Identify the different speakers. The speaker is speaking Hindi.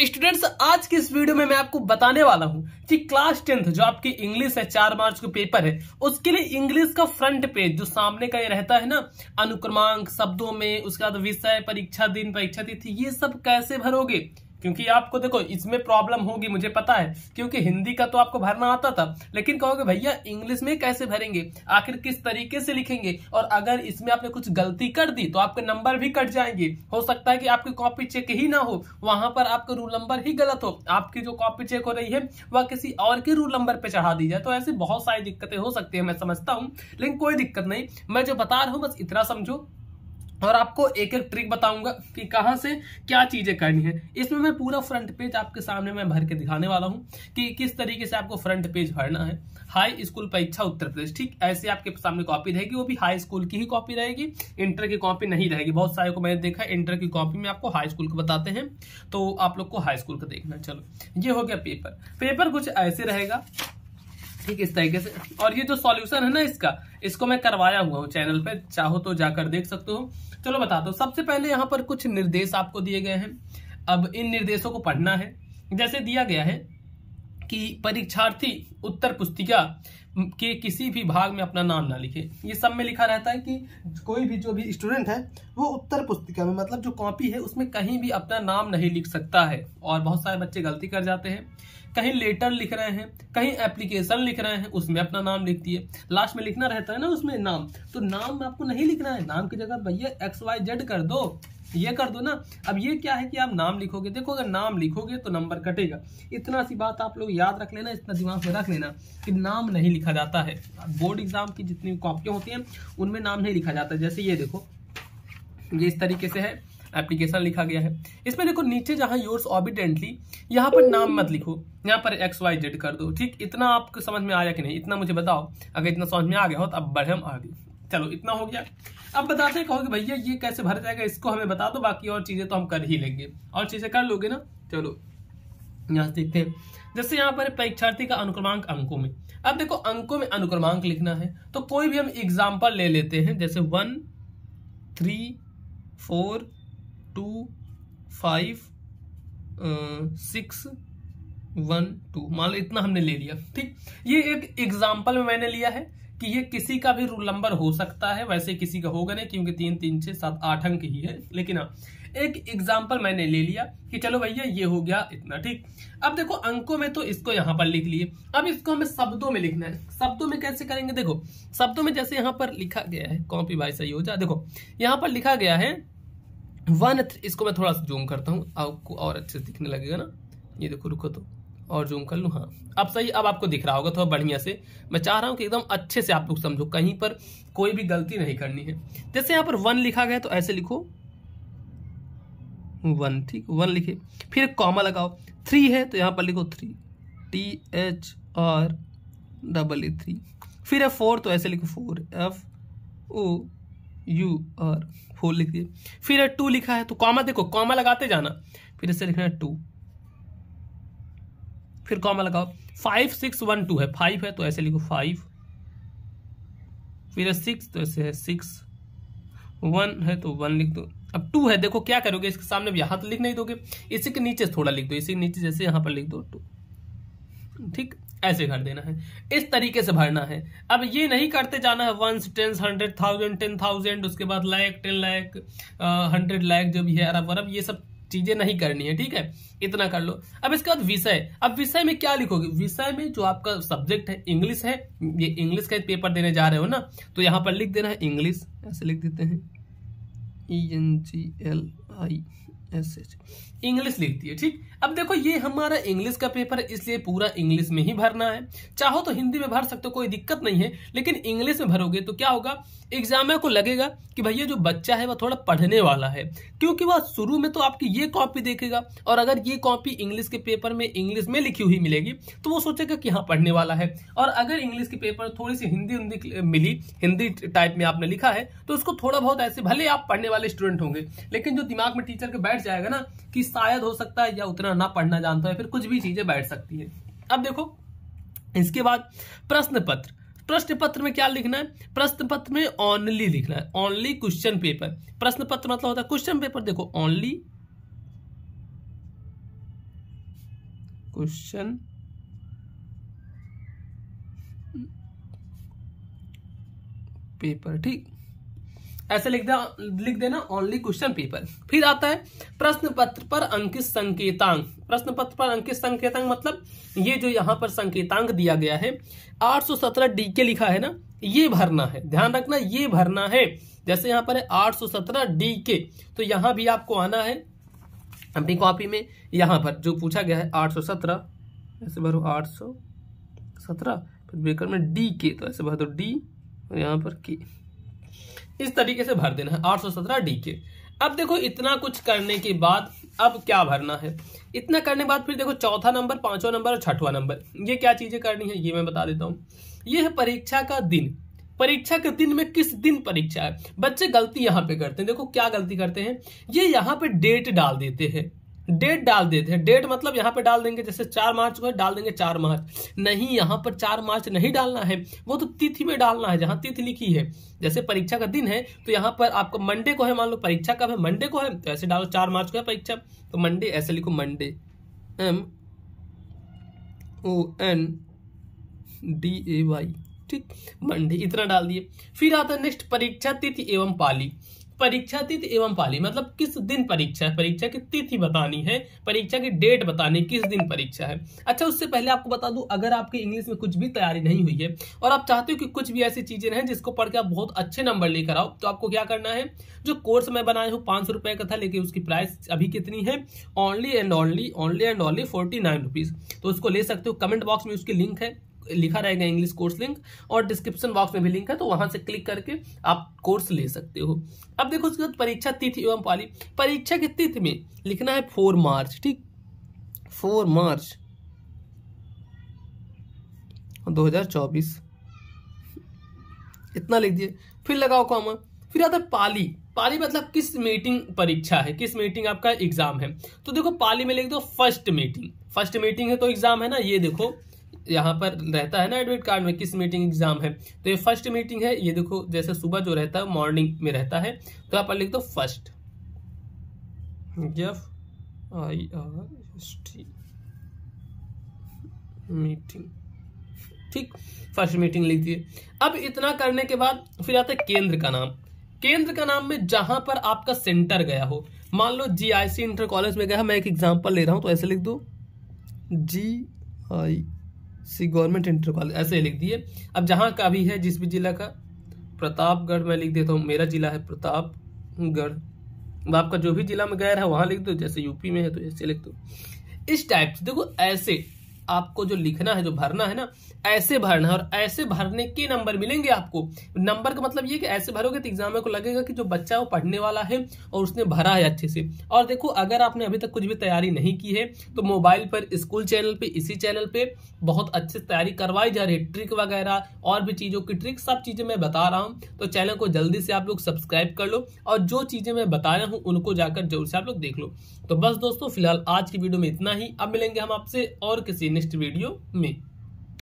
Speaker 1: स्टूडेंट्स, आज की इस वीडियो में मैं आपको बताने वाला हूँ कि क्लास टेंथ, जो आपकी इंग्लिश है, चार मार्च को पेपर है, उसके लिए इंग्लिश का फ्रंट पेज, जो सामने का ये रहता है ना, अनुक्रमांक, शब्दों में, उसके बाद विषय, परीक्षा दिन, परीक्षा तिथि, ये सब कैसे भरोगे? क्योंकि आपको देखो, इसमें प्रॉब्लम होगी, मुझे पता है। क्योंकि हिंदी का तो आपको भरना आता था, लेकिन कहोगे, भैया इंग्लिश में कैसे भरेंगे? आखिर किस तरीके से लिखेंगे? और अगर इसमें आपने कुछ गलती कर दी तो आपके नंबर भी कट जाएँगे। हो सकता है कि आपकी कॉपी चेक ही ना हो, वहाँ पर आपका रूल नंबर ही गलत हो। आपकी जो कॉपी चेक हो रही है, वह किसी और के रूल नंबर पे चढ़ा दी जाए। तो ऐसी बहुत सारी दिक्कतें हो सकती है, मैं समझता हूँ, लेकिन कोई दिक्कत नहीं। मैं जो बता रहा हूँ, बस इतना समझो। और आपको एक एक ट्रिक बताऊँगा कि कहाँ से क्या चीज़ें करनी है। इसमें मैं पूरा फ्रंट पेज आपके सामने मैं भर के दिखाने वाला हूँ कि किस तरीके से आपको फ्रंट पेज भरना है। हाई स्कूल परीक्षा उत्तर प्रदेश, ठीक? ऐसे आपके सामने कॉपी रहेगी, वो भी हाई स्कूल की ही कॉपी रहेगी इंटर की कॉपी नहीं रहेगी। बहुत सारे को मैंने देखा इंटर की कॉपी में आपको हाई स्कूल को बताते हैं तो आप लोग को हाई स्कूल का देखना चलो, ये हो गया पेपर पेपर कुछ ऐसे रहेगा ठीक इस तरीके से। और ये जो सॉल्यूशन है ना इसका, इसको मैं करवाया हुआ हूँ चैनल पे, चाहो तो जाकर देख सकते हो। चलो बता दो सबसे पहले यहाँ पर कुछ निर्देश आपको दिए गए हैं। अब इन निर्देशों को पढ़ना है। जैसे दिया गया है कि परीक्षार्थी उत्तर पुस्तिका के किसी भी भाग में अपना नाम ना लिखे। ये सब में लिखा रहता है कि कोई भी जो भी स्टूडेंट है, वो उत्तर पुस्तिका में मतलब जो कॉपी है, उसमें कहीं भी अपना नाम नहीं लिख सकता है। और बहुत सारे बच्चे गलती कर जाते हैं। कहीं लेटर लिख रहे हैं, कहीं एप्लीकेशन लिख रहे हैं, उसमें अपना नाम लिख दिए लास्ट में लिखना रहता है ना उसमें नाम। तो नाम आपको नहीं लिखना है। नाम की जगह भैया एक्स वाई जेड कर दो। ये कर दो ना। अब ये क्या है कि आप नाम लिखोगे? देखो, अगर नाम लिखोगे तो नंबर कटेगा। इतना सी बात आप लोग याद रख लेना, इतना दिमाग में रख लेना कि नाम नहीं लिखा जाता है। बोर्ड एग्ज़ाम की जितनी कॉपियाँ होती हैं, उनमें नाम नहीं लिखा जाता। जैसे ये देखो, ये इस तरीके से है, एप्लीकेशन लिखा गया है। इसमें देखो, नीचे जहाँ योर्स ऑबिडेंटली यहाँ पर नाम मत लिखो। यहाँ पर एक्स वाई जेड कर दो। ठीक, इतना आपको समझ में आया कि नहीं? इतना मुझे बताओ। अगर इतना समझ में आ गया हो तो अब बढ़े हम आगे। चलो, इतना हो गया। अब बताते कहोगे भैया, ये कैसे भर जाएगा, इसको हमें बता दो, बाकी और चीज़ें तो हम कर ही लेंगे। और चीज़ें कर लोगे ना? चलो, यहाँ देखते हैं। जैसे यहाँ पर परीक्षार्थी का अनुक्रमांक अंकों में। अब देखो, अंकों में अनुक्रमांक लिखना है तो कोई भी हम एग्ज़ाम्पल ले लेते हैं, जैसे one three four two five six one two मान लो, इतना हमने ले लिया, ठीक? ये एक एग्ज़ाम्पल में मैंने लिया है। कि ये किसी का भी रूल नंबर हो सकता है, वैसे किसी का होगा नहीं, क्योंकि तीन तीन, छह, सात, आठ अंक ही है। लेकिन हाँ एक एग्ज़ाम्पल मैंने ले लिया कि चलो भैया, ये हो गया इतना, ठीक? अब देखो, अंकों में तो इसको यहाँ पर लिख लिए। अब इसको हमें शब्दों में लिखना है। शब्दों में कैसे करेंगे? देखो, शब्दों में जैसे यहाँ पर लिखा गया है कॉपी भाई सही हो जाए देखो, यहाँ पर लिखा गया है वन इसको मैं थोड़ा सा जूम करता हूँ, आपको और अच्छे से दिखने लगेगा ना? ये देखो, रुको तो। और जूम कर लू हाँ। अब सही, अब आपको दिख रहा होगा थोड़ा बढ़िया से। मैं चाह रहा हूँ कि एकदम अच्छे से आप लोग समझो, कहीं पर कोई भी गलती नहीं करनी है। जैसे यहाँ पर वन लिखा गया तो ऐसे लिखो। वन ठीक वन लिखे। फिर कॉमा लगाओ। थ्री है तो यहाँ पर लिखो three T H R double A three फिर है फोर तो ऐसे लिखो four F O U R four लिख दिए। फिर है टू लिखा है तो कॉमा देखो कॉमा लगाते जाना। फिर ऐसे लिखना है टू फिर कॉमा लगाओ। फाइव सिक्स वन टू है। फाइव है तो ऐसे लिखो फाइव फिर सिक्स तो ऐसे है सिक्स वन है तो वन लिख दो। अब टू है, देखो क्या करोगे? इसके सामने भी यहाँ तो लिख नहीं दोगे। इसी के नीचे थोड़ा लिख दो। इसी के नीचे जैसे यहाँ पर लिख दो टू ठीक? ऐसे कर देना है। इस तरीके से भरना है। अब ये नहीं करते जाना है। Ones tens hundred thousand ten thousand उसके बाद लैक टेन लैक हंड्रेड लैक जो भी है, अरब अरब ये सब चीज़ें नहीं करनी है, ठीक है? इतना कर लो। अब इसके बाद विषय। अब विषय में क्या लिखोगे? विषय में जो आपका सब्जेक्ट है इंग्लिश है, ये इंग्लिश का पेपर देने जा रहे हो ना तो यहाँ पर लिख देना है इंग्लिश ऐसे लिख देते हैं। E N G L I S H English लिखती है, ठीक? अब देखो, ये हमारा इंग्लिश का पेपर है, इसलिए पूरा इंग्लिश में ही भरना है। चाहो तो हिंदी में भर सकते हो, कोई दिक्कत नहीं है, लेकिन इंग्लिश में भरोगे तो क्या होगा? एग्ज़ाम को लगेगा कि भैया, जो बच्चा है, वह थोड़ा पढ़ने वाला है, क्योंकि वह शुरू में तो आपकी ये कॉपी देखेगा, और अगर ये कॉपी इंग्लिश के पेपर में इंग्लिश में लिखी हुई मिलेगी तो वो सोचेगा कि हाँ पढ़ने वाला है। और अगर इंग्लिश के पेपर थोड़ी सी हिंदी हिंदी मिली, हिंदी टाइप में आपने लिखा है तो उसको थोड़ा बहुत ऐसे, भले आप पढ़ने वाले स्टूडेंट होंगे, लेकिन जो दिमाग में टीचर के बैठ जाएगा ना कि शायद हो सकता है या उतना ना पढ़ना जानता है, फिर कुछ भी चीज़ें बैठ सकती है। अब देखो, इसके बाद प्रश्न पत्र प्रश्न पत्र में क्या लिखना है? प्रश्न पत्र में ओनली लिखना है। ओनली क्वेश्चन पेपर प्रश्न पत्र मतलब होता है क्वेश्चन पेपर देखो ओनली क्वेश्चन पेपर ठीक? ऐसे लिख दे, लिख देना ओनली क्वेश्चन पेपर फिर आता है प्रश्न पत्र पर अंकित संकेतांक। प्रश्न पत्र पर अंकित संकेतांक मतलब ये जो यहाँ पर संकेतांक दिया गया है 817 डी के लिखा है ना, ये भरना है। ध्यान रखना, ये भरना है। जैसे यहाँ पर है 817 डी के तो यहाँ भी आपको आना है। अपनी कॉपी में यहाँ पर जो पूछा गया है 817 ऐसे भरो 817 फिर ब्रेकर में डी के तो ऐसे भर दो डी यहाँ पर के इस तरीके से भर देना है, आठ सौ सत्रह डी के अब देखो, इतना कुछ करने के बाद अब क्या भरना है? इतना करने के बाद फिर देखो, चौथा नंबर, पांचवा नंबर और छठवा नंबर। ये क्या चीज़ें करनी है, ये मैं बता देता हूँ। ये है परीक्षा का दिन। परीक्षा के दिन में किस दिन परीक्षा है? बच्चे गलती यहाँ पे करते हैं। देखो, क्या गलती करते हैं? ये यहाँ पे डेट डाल देते हैं। डेट डाल देते हैं डेट मतलब यहाँ पे डाल देंगे, जैसे चार मार्च को डाल देंगे चार मार्च। नहीं, यहाँ पर चार मार्च नहीं डालना है। वो तो तिथि में डालना है, जहाँ तिथि लिखी है। जैसे परीक्षा का दिन है तो यहाँ पर आपको मंडे को है, मान लो परीक्षा कब है, मंडे को है तो ऐसे डालो चार मार्च को है परीक्षा। तो मंडे, ऐसे लिखो Monday. M, O, N, D, A, Y. ठीक, मंडे, इतना डाल दिए। फिर आता है नेक्स्ट, परीक्षा तिथि एवं पाली। परीक्षा तिथि एवं पाली मतलब किस दिन परीक्षा है? परीक्षा की तिथि बतानी है, परीक्षा की डेट बतानी किस दिन परीक्षा है? अच्छा उससे पहले आपको बता दूँ, अगर आपकी इंग्लिश में कुछ भी तैयारी नहीं हुई है, और आप चाहते हो कि कुछ भी ऐसी चीज़ें हैं जिसको पढ़ के आप बहुत अच्छे नंबर लेकर आओ तो आपको क्या करना है? जो कोर्स मैं बनाया हूँ, पाँच का था, लेकिन उसकी प्राइस अभी कितनी है? Only and only only and only forty तो उसको ले सकते हो, कमेंट बॉक्स में उसकी लिंक है। लिखा रहेगा इंग्लिश कोर्स लिंक और डिस्क्रिप्शन बॉक्स में भी लिंक है तो वहाँ से क्लिक करके आप कोर्स ले सकते हो। अब देखो उसके बाद परीक्षा तिथि एवं पाली। परीक्षा की तिथि में लिखना है फोर मार्च, ठीक? फोर मार्च 2024 इतना लिख दिए। फिर लगाओ कॉमा फिर आता है पाली। पाली मतलब किस मीटिंग परीक्षा है? किस मीटिंग आपका एग्ज़ाम है? तो देखो पाली में लिख दो फ़र्स्ट मीटिंग फ़र्स्ट मीटिंग है तो एग्ज़ाम है ना? ये देखो। यहाँ पर रहता है ना एडमिट कार्ड में, किस मीटिंग एग्ज़ाम है? तो ये फ़र्स्ट मीटिंग है, ये देखो, जैसे सुबह जो रहता है मॉर्निंग में रहता है। तो पर लिख दो first F I R S T meeting ठीक फ़र्स्ट मीटिंग लिख दिए। अब इतना करने के बाद फिर आता है केंद्र का नाम। केंद्र का नाम में जहाँ पर आपका सेंटर गया हो। मान लो जीआईसी इंटर कॉलेज में गया मैं एक एग्जांपल ले रहा हूँ तो ऐसे लिख दो। G I C government inter college, ऐसे लिख दिए। अब जहाँ का भी है, जिस भी जिला का, प्रतापगढ़ में लिख देता हूँ, मेरा जिला है प्रतापगढ़। अब आपका जो भी जिला में गया है, वहाँ लिख दो, जैसे यूपी में है तो ऐसे लिख दो। इस टाइप से, देखो, ऐसे आपको जो लिखना है, जो भरना है ना, ऐसे भरना है और ऐसे भरने के नंबर मिलेंगे आपको। नंबर का मतलब ये कि ऐसे भरोगे तो एग्ज़ाम को लगेगा कि जो बच्चा वो पढ़ने वाला है और उसने भरा है अच्छे से। और देखो, अगर आपने अभी तक कुछ भी तैयारी नहीं की है तो मोबाइल पर, स्कूल चैनल पे, इसी चैनल पे बहुत अच्छे से तैयारी करवाई जा रही है। ट्रिक वगैरह, और भी चीज़ों की ट्रिक, सब चीज़ें मैं बता रहा हूँ। तो चैनल को जल्दी से आप लोग सब्सक्राइब कर लो और जो चीज़ें मैं बताया हूँ, उनको जाकर ज़रूर से आप लोग देख लो। तो बस दोस्तों, फ़िलहाल आज की वीडियो में इतना ही। अब मिलेंगे हम आपसे और किसी नेक्स्ट वीडियो में।